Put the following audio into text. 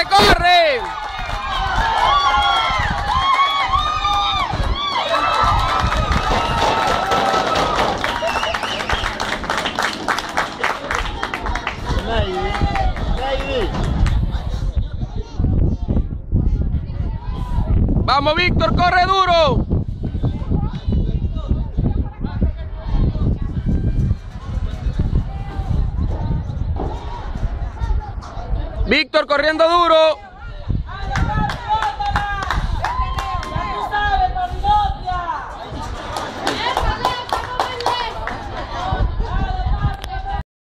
¡Corre, corre! Vamos, Víctor, corre duro. Víctor corriendo duro.